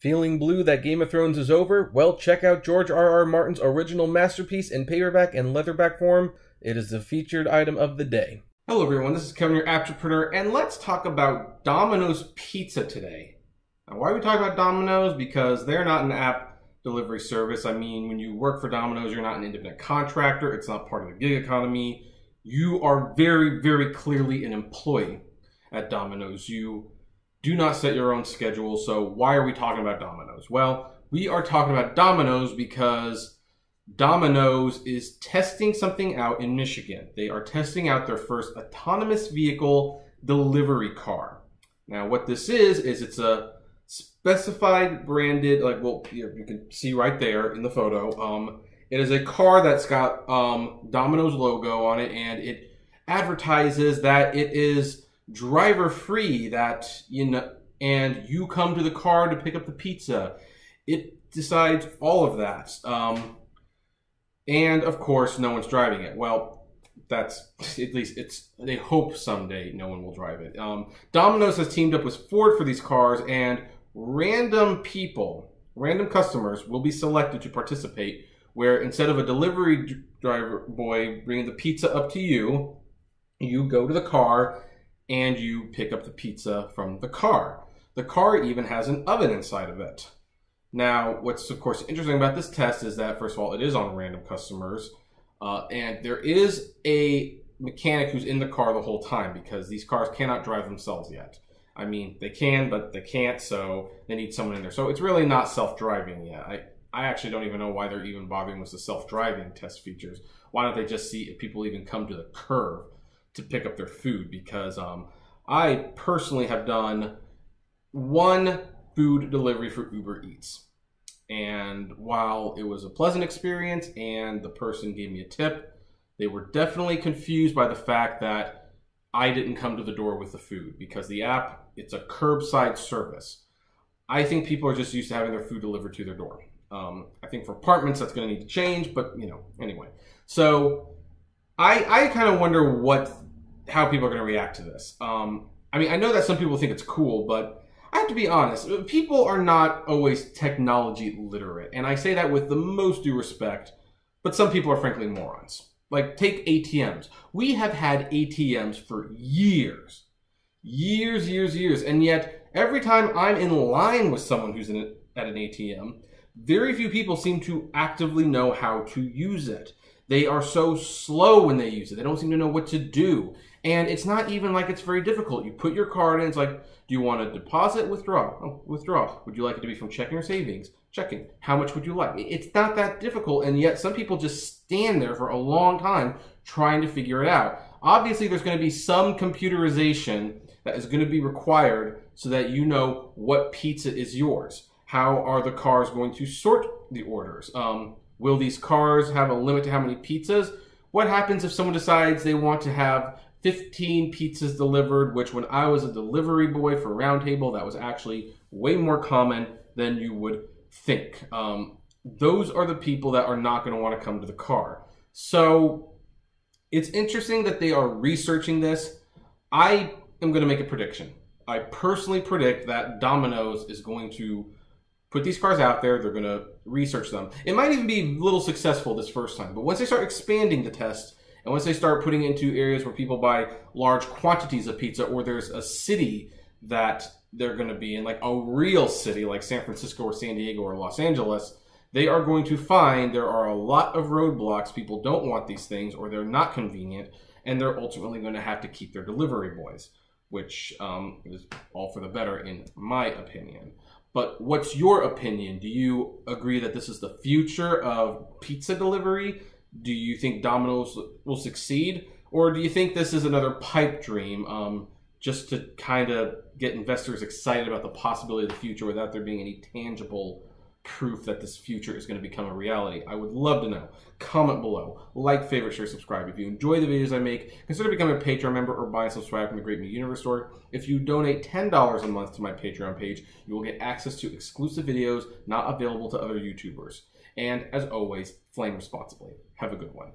Feeling blue that Game of Thrones is over? Well, check out George R. R. Martin's original masterpiece in paperback and leatherback form. It is the featured item of the day. Hello, everyone. This is Kevin, your Apptrepreneur, and let's talk about Domino's Pizza today. Now, why are we talking about Domino's? Because they're not an app delivery service. I mean, when you work for Domino's, you're not an independent contractor. It's not part of the gig economy. You are very, very clearly an employee at Domino's. You do not set your own schedule. So why are we talking about Domino's? Well, we are talking about Domino's because Domino's is testing something out in Michigan. They are testing out their first autonomous vehicle delivery car. Now, what this is, is it's a specified branded, like, well, you, you can see right there in the photo. Um, it is a car that's got um, Domino's logo on it, and it advertises that it is driver free that you know and you come to the car to pick up the pizza. It decides all of that um, and of course no one's driving it. Well that's at least it's they hope someday no one will drive it. Um, domino's has teamed up with ford for these cars and random people random customers will be selected to participate where instead of a delivery driver boy bringing the pizza up to you you go to the car and you pick up the pizza from the car. The car even has an oven inside of it. Now, what's of course interesting about this test is that, first of all, it is on random customers, uh, and there is a mechanic who's in the car the whole time because these cars cannot drive themselves yet. I mean, they can, but they can't, so they need someone in there. So it's really not self-driving yet. I, I actually don't even know why they're even bothering with the self-driving test features. Why don't they just see if people even come to the curve? To pick up their food because um, I personally have done one food delivery for Uber Eats. And while it was a pleasant experience and the person gave me a tip, they were definitely confused by the fact that I didn't come to the door with the food because the app, it's a curbside service. I think people are just used to having their food delivered to their door. Um, I think for apartments, that's going to need to change, but you know, anyway. So I, I kind of wonder what how people are going to react to this. Um, I mean, I know that some people think it's cool, but I have to be honest. People are not always technology literate, and I say that with the most due respect. But some people are frankly morons. Like take ATMs. We have had ATMs for years, years, years, years, and yet every time I'm in line with someone who's in at an ATM, very few people seem to actively know how to use it. They are so slow when they use it. They don't seem to know what to do. And it's not even like it's very difficult. You put your card in, it's like, do you want to deposit, withdraw? Oh, withdraw. Would you like it to be from checking or savings? Checking. How much would you like? It's not that difficult, and yet some people just stand there for a long time trying to figure it out. Obviously, there's going to be some computerization that is going to be required so that you know what pizza is yours. How are the cars going to sort the orders? Um, will these cars have a limit to how many pizzas? What happens if someone decides they want to have 15 pizzas delivered, which when I was a delivery boy for Roundtable, that was actually way more common than you would think. Um, those are the people that are not going to want to come to the car. So it's interesting that they are researching this. I am going to make a prediction. I personally predict that Domino's is going to put these cars out there. They're going to research them. It might even be a little successful this first time, but once they start expanding the test, and once they start putting into areas where people buy large quantities of pizza, or there's a city that they're going to be in, like a real city like San Francisco or San Diego or Los Angeles, they are going to find there are a lot of roadblocks. People don't want these things, or they're not convenient, and they're ultimately going to have to keep their delivery boys, which um, is all for the better, in my opinion. But what's your opinion? Do you agree that this is the future of pizza delivery? do you think Domino's will succeed, or do you think this is another pipe dream, um, just to kind of get investors excited about the possibility of the future without there being any tangible proof that this future is going to become a reality? I would love to know. Comment below, like, favorite, share, subscribe. If you enjoy the videos I make, consider becoming a Patreon member or buying some subscribe from the Great Media Universe store. If you donate $10 a month to my Patreon page, you will get access to exclusive videos not available to other YouTubers. And as always, flame responsibly. Have a good one.